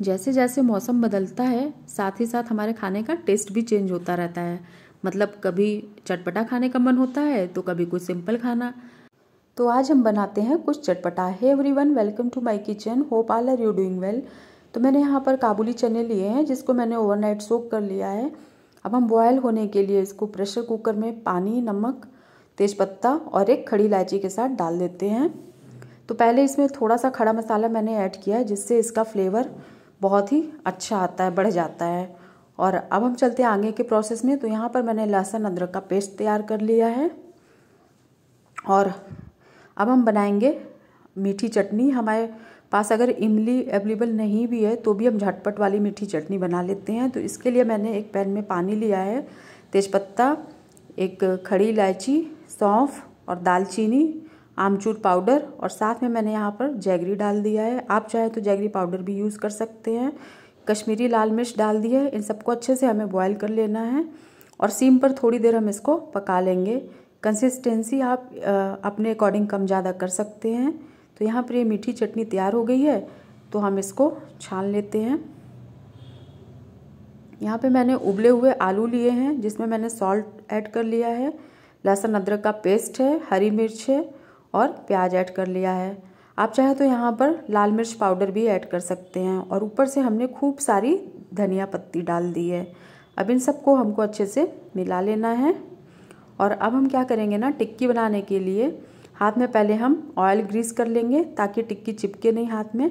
जैसे जैसे मौसम बदलता है साथ ही साथ हमारे खाने का टेस्ट भी चेंज होता रहता है। मतलब कभी चटपटा खाने का मन होता है तो कभी कुछ सिंपल खाना। तो आज हम बनाते हैं कुछ चटपटा। है everyone welcome to my kitchen hope all are you doing well तो मैंने यहाँ पर काबुली चने लिए हैं, जिसको मैंने ओवरनाइट सोक कर लिया है। अब हम बॉयल होने के लिए इसको प्रेशर कुकर में पानी, नमक तेज़पत्ता और एक खड़ी इलायची के साथ डाल देते हैं। तो पहले इसमें थोड़ा सा खड़ा मसाला मैंने ऐड किया है, जिससे इसका फ्लेवर बहुत ही अच्छा आता है, बढ़ जाता है। और अब हम चलते हैं आगे के प्रोसेस में। तो यहाँ पर मैंने लहसुन, अदरक का पेस्ट तैयार कर लिया है। और अब हम बनाएँगे मीठी चटनी। हमारे पास अगर इमली अवेलेबल नहीं भी है तो भी हम झटपट वाली मीठी चटनी बना लेते हैं। तो इसके लिए मैंने एक पैन में पानी लिया है। तेज़पत्ता, एक खड़ी इलायची, सौंफ और दालचीनी आमचूर पाउडर और साथ में मैंने यहाँ पर जैगरी डाल दिया है। आप चाहे तो जैगरी पाउडर भी यूज़ कर सकते हैं। कश्मीरी लाल मिर्च डाल दी है। इन सबको अच्छे से हमें बॉयल कर लेना है और सीम पर थोड़ी देर हम इसको पका लेंगे। कंसिस्टेंसी आप आ, अपने अकॉर्डिंग कम ज़्यादा कर सकते हैं। तो यहाँ पर ये मीठी चटनी तैयार हो गई है। तो हम इसको छान लेते हैं। यहाँ पे मैंने उबले हुए आलू लिए हैं जिसमें मैंने सॉल्ट ऐड कर लिया है। लहसुन अदरक का पेस्ट है हरी मिर्च है और प्याज ऐड कर लिया है। आप चाहे तो यहाँ पर लाल मिर्च पाउडर भी ऐड कर सकते हैं और ऊपर से हमने खूब सारी धनिया पत्ती डाल दी है। अब इन सबको हमको अच्छे से मिला लेना है। और अब हम क्या करेंगे ना, टिक्की बनाने के लिए हाथ में पहले हम ऑयल ग्रीस कर लेंगे ताकि टिक्की चिपके नहीं हाथ में।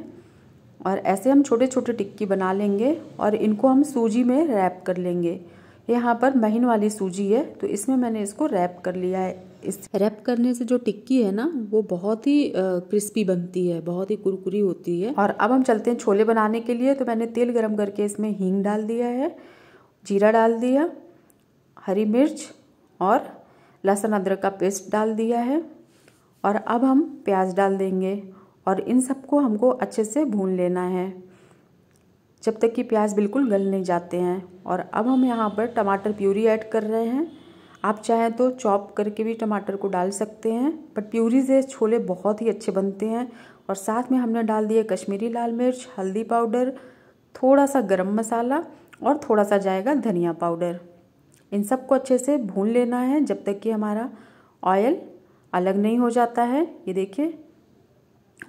और ऐसे हम छोटे छोटे टिक्की बना लेंगे और इनको हम सूजी में रैप कर लेंगे। यहाँ पर महीन वाली सूजी है तो इसमें मैंने इसको रैप कर लिया है। इस रैप करने से जो टिक्की है ना, वो बहुत ही क्रिस्पी बनती है, बहुत ही कुरकुरी होती है। और अब हम चलते हैं छोले बनाने के लिए तो मैंने तेल गरम करके इसमें हींग डाल दिया है, जीरा डाल दिया, हरी मिर्च और लहसुन अदरक का पेस्ट डाल दिया है। और अब हम प्याज डाल देंगे और इन सबको हमको अच्छे से भून लेना है, जब तक कि प्याज बिल्कुल गल नहीं जाते हैं। और अब हम यहाँ पर टमाटर प्यूरी ऐड कर रहे हैं। आप चाहें तो चॉप करके भी टमाटर को डाल सकते हैं बट प्यूरी से छोले बहुत ही अच्छे बनते हैं। और साथ में हमने डाल दिए कश्मीरी लाल मिर्च, हल्दी पाउडर थोड़ा सा गरम मसाला और थोड़ा सा जाएगा धनिया पाउडर। इन सबको अच्छे से भून लेना है जब तक कि हमारा ऑयल अलग नहीं हो जाता है, ये देखिए।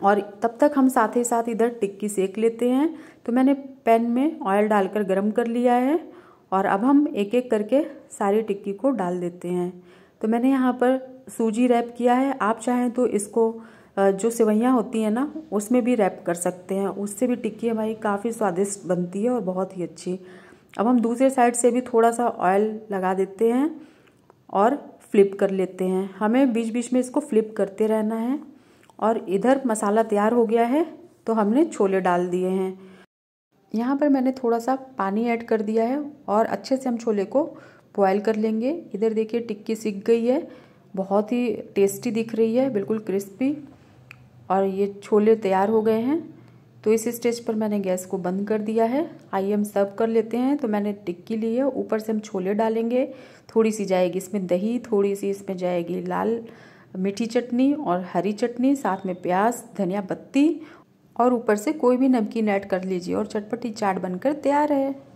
और तब तक हम साथ ही साथ इधर टिक्की सेक लेते हैं। तो मैंने पैन में ऑयल डालकर गरम कर लिया है। और अब हम एक एक करके सारी टिक्की को डाल देते हैं। तो मैंने यहाँ पर सूजी रैप किया है। आप चाहें तो इसको जो सेवैयाँ होती हैं ना, उसमें भी रैप कर सकते हैं। उससे भी टिक्की हमारी काफ़ी स्वादिष्ट बनती है और बहुत ही अच्छी। अब हम दूसरे साइड से भी थोड़ा सा ऑयल लगा देते हैं और फ्लिप कर लेते हैं। हमें बीच बीच में इसको फ्लिप करते रहना है। और इधर मसाला तैयार हो गया है तो हमने छोले डाल दिए हैं। यहाँ पर मैंने थोड़ा सा पानी ऐड कर दिया है और अच्छे से हम छोले को बॉयल कर लेंगे। इधर देखिए, टिक्की सीख गई है। बहुत ही टेस्टी दिख रही है, बिल्कुल क्रिस्पी और ये छोले तैयार हो गए हैं। तो इस स्टेज पर मैंने गैस को बंद कर दिया है। आइए हम सर्व कर लेते हैं। तो मैंने टिक्की ली है। ऊपर से हम छोले डालेंगे। थोड़ी सी जाएगी इसमें दही, थोड़ी सी इसमें जाएगी लाल मीठी चटनी और हरी चटनी, साथ में प्याज, धनिया पत्ती और ऊपर से कोई भी नमकीन ऐड कर लीजिए और चटपटी चाट बनकर तैयार है।